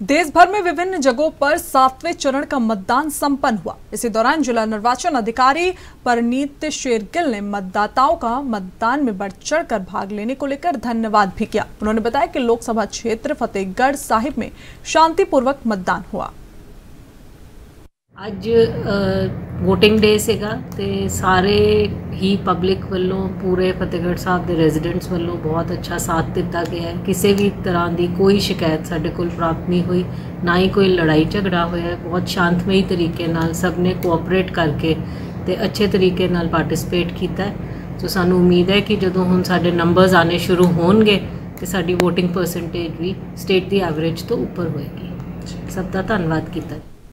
देश भर में विभिन्न जगहों पर सातवें चरण का मतदान संपन्न हुआ। इसी दौरान जिला निर्वाचन अधिकारी परनीत शेरगिल ने मतदाताओं का मतदान में बढ़ चढ़ कर भाग लेने को लेकर धन्यवाद भी किया। उन्होंने बताया कि लोकसभा क्षेत्र फतेहगढ़ साहिब में शांतिपूर्वक मतदान हुआ। ਅੱਜ ਵੋਟਿੰਗ ਡੇ ਸੀਗਾ ਤੇ ਸਾਰੇ ਹੀ ਪਬਲਿਕ ਵੱਲੋਂ, ਪੂਰੇ ਫਤਿਹਗੜ੍ਹ ਸਾਹਿਬ ਦੇ ਰੈਜ਼ੀਡੈਂਟਸ ਵੱਲੋਂ ਬਹੁਤ ਅੱਛਾ ਸਾਥ ਦਿੱਤਾ ਗਿਆ ਹੈ। ਕਿਸੇ ਵੀ ਤਰ੍ਹਾਂ ਦੀ ਕੋਈ ਸ਼ਿਕਾਇਤ ਸਾਡੇ ਕੋਲ ਪ੍ਰਾਪਤ ਨਹੀਂ ਹੋਈ, ਨਾ ਹੀ ਕੋਈ ਲੜਾਈ ਝਗੜਾ ਹੋਇਆ ਬਹੁਤ ਸ਼ਾਂਤਮਈ ਤਰੀਕੇ ਨਾਲ ਸਭ ਨੇ ਕੋਆਪਰੇਟ ਕਰਕੇ ਤੇ ਅੱਛੇ ਤਰੀਕੇ ਨਾਲ ਪਾਰਟਿਸਿਪੇਟ ਕੀਤਾ ਸੋ ਸਾਨੂੰ ਉਮੀਦ ਹੈ ਕਿ ਜਦੋਂ ਹੁਣ ਸਾਡੇ ਨੰਬਰਸ ਆਨੇ ਸ਼ੁਰੂ ਹੋਣਗੇ, ਤੇ ਸਾਡੀ VOTING ਪਰਸੈਂਟੇਜ ਵੀ ਸਟੇਟ ਦੀ ਐਵਰੇਜ ਤੋਂ ਉੱਪਰ ਹੋਏਗੀ। ਸਭ ਦਾ ਧੰਨਵਾਦ ਕੀਤਾ।